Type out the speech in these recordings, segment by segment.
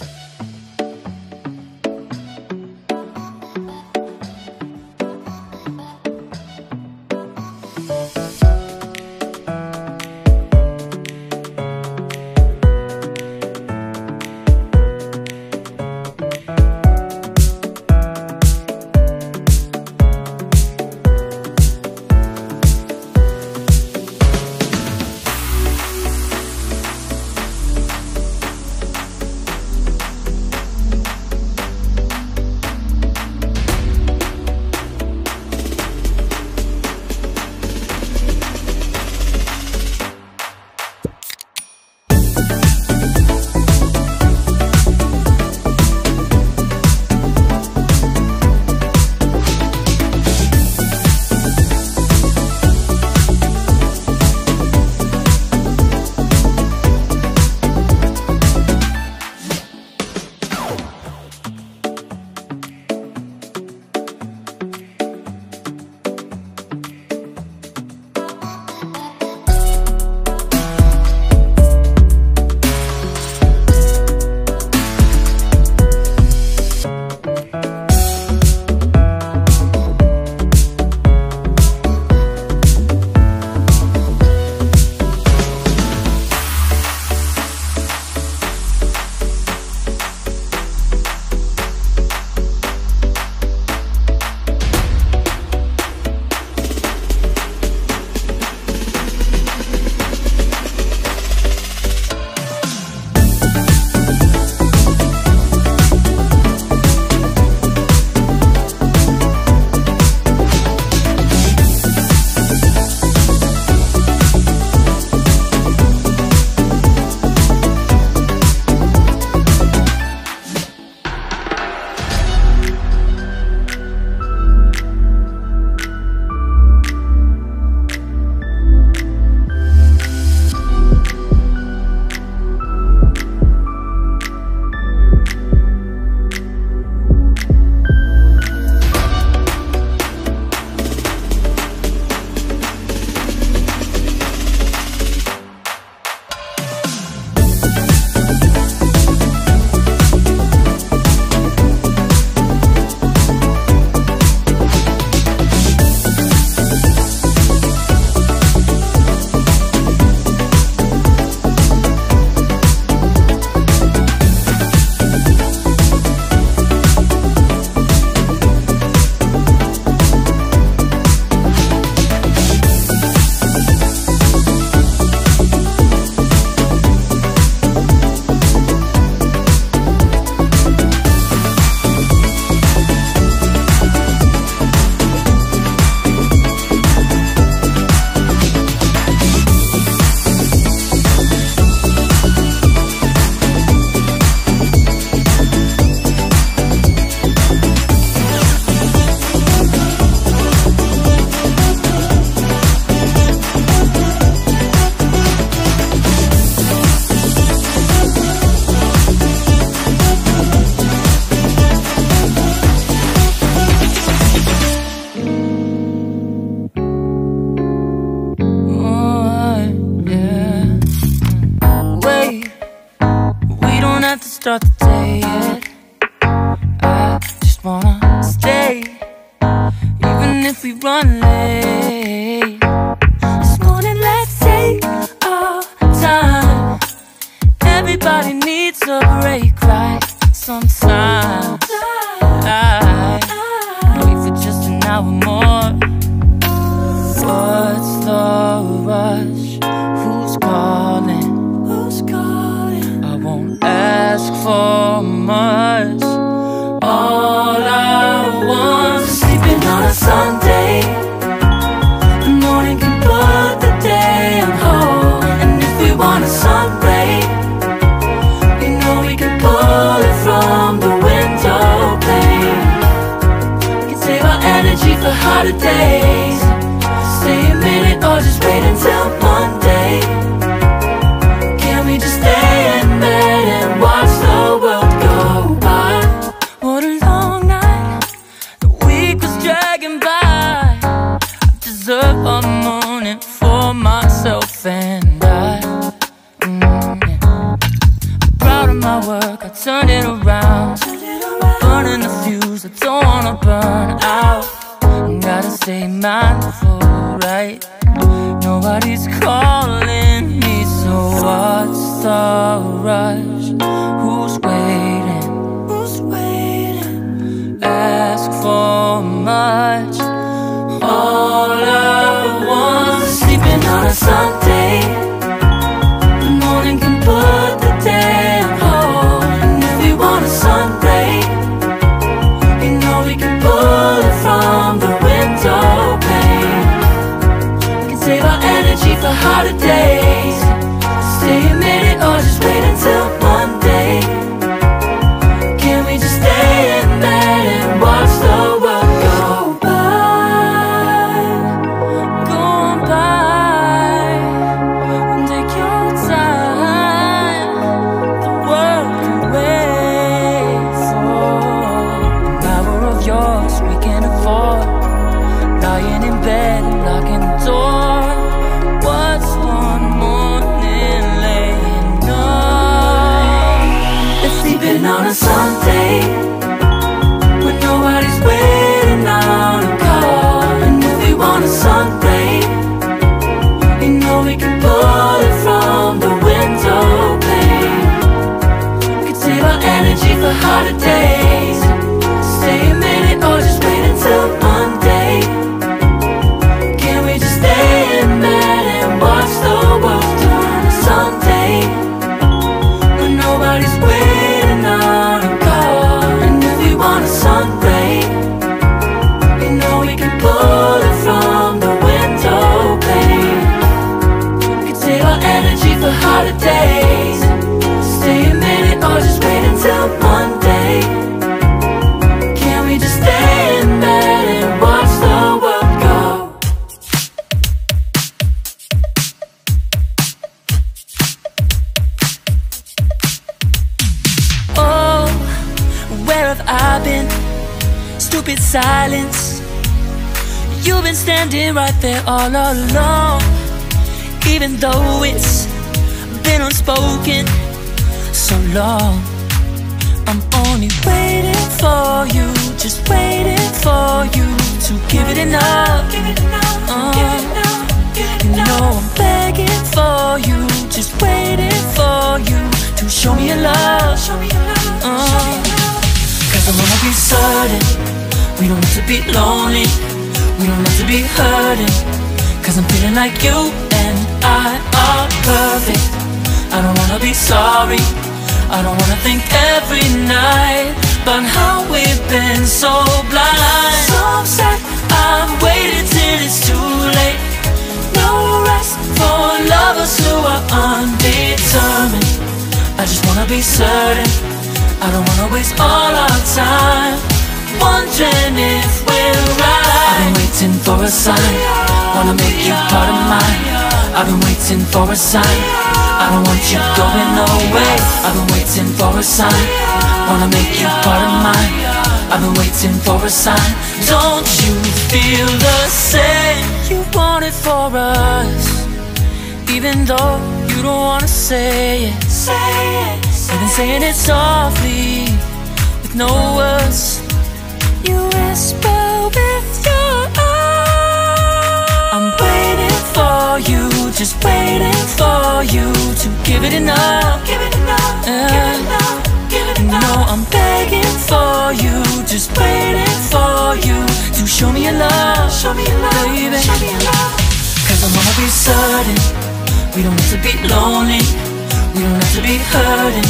life. Start the day yet. I just wanna stay, even if we run late. This morning, let's take our time. Everybody needs a break, right? Sometimes wait for just an hour more. What's the rush? the harder days Stay a minute or just wait until Monday. Can we just stay in bed and watch the world go by? What a long night. The week was dragging by. I deserve a morning for myself and I. Mm -hmm. I'm proud of my work, I turned it around. Burning the fuse, I don't wanna burn out. Stay mindful, right? Nobody's calling me, so what's the rush? Who's waiting? Who's waiting? Ask for much. Standing right there all along Even though it's been unspoken so long. I'm only waiting for you, just waiting for you to give it enough. Uh, you know I'm begging for you, just waiting for you to show me your love. Uh, Cause I wanna be certain we don't have to be lonely, we don't have to be hurting. Cause I'm feeling like you and I are perfect. I don't wanna be sorry I don't wanna think every night About how we've been so blind So upset I've waited till it's too late No rest for lovers who are undetermined I just wanna be certain I don't wanna waste all our time Wondering if waiting for a sign. Wanna make you part of mine. I've been waiting for a sign. I don't want you going away I've been waiting for a sign. Wanna make you part of mine. I've been waiting for a sign. Don't you feel the same? You want it for us Even though you don't wanna say it. Say it, You've been saying it softly With no words. You whisper with your Just waiting for you to give it enough. Give it enough. Uh, give it enough. Give it enough. No, I'm begging for you, just waiting for you to show me your love. Show me your love, baby. Show me your love. Cause I wanna be certain we don't have to be lonely, we don't have to be hurting.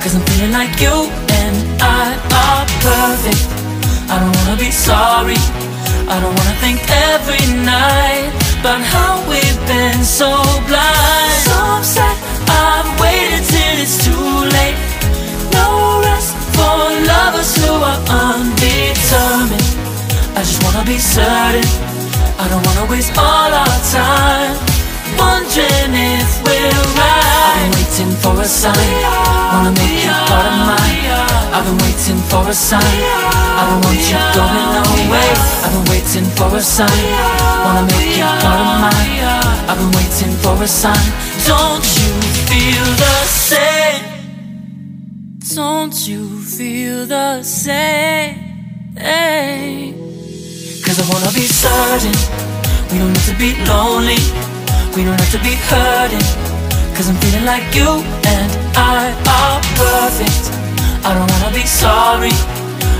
Cause I'm feeling like you and I are perfect. I don't wanna be sorry, I don't wanna think every night about how we've been so blind. So upset, I've waited till it's too late. No rest for lovers who are undetermined. I just wanna be certain. I don't wanna waste all our time. Wondering if we're right. I've been waiting for a sign. Wanna make you part of mine. I've been waiting for a sign. I don't want you going away. I've been waiting for a sign. Wanna make you part of mine I've been waiting for a sign Don't you feel the same? Don't you feel the same? Cause I wanna be certain We don't need to be lonely We don't have to be hurting Cause I'm feeling like you and I are perfect. I don't wanna be sorry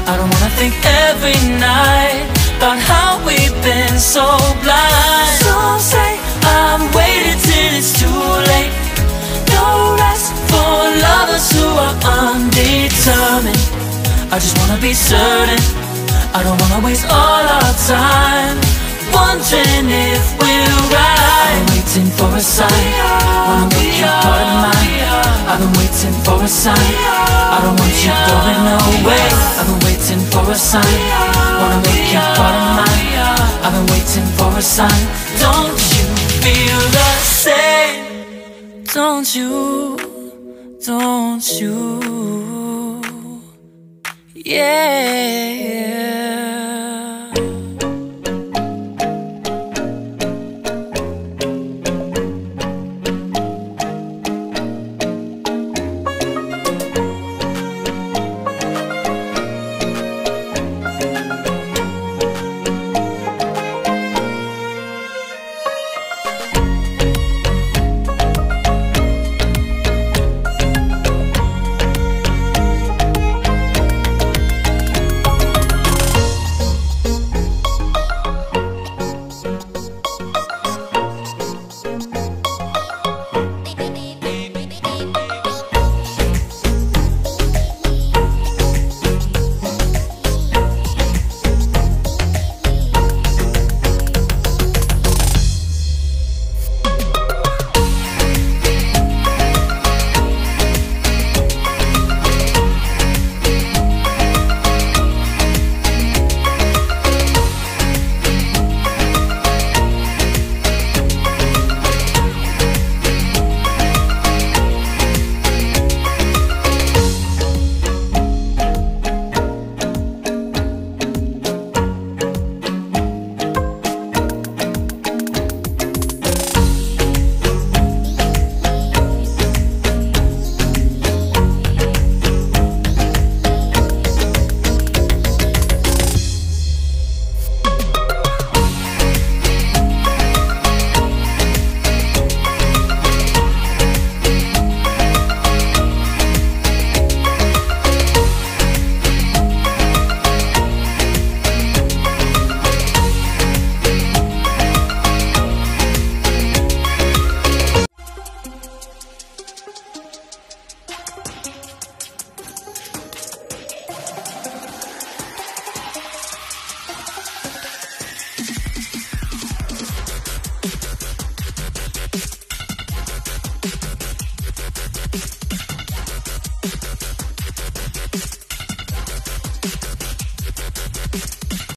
I don't wanna think every night About how we've been so blind. Some say I've waited till it's too late. No rest for lovers who are undetermined. I just wanna be certain I don't wanna waste all our time Wondering if we're right. I'm waiting for a sign. Wanna make you part of mine. I've been waiting for a sign. I don't want you going away I've been waiting for a sign. Wanna make you part of mine. I've been waiting for a sign. Don't you feel the same? Don't you? Don't you? Yeah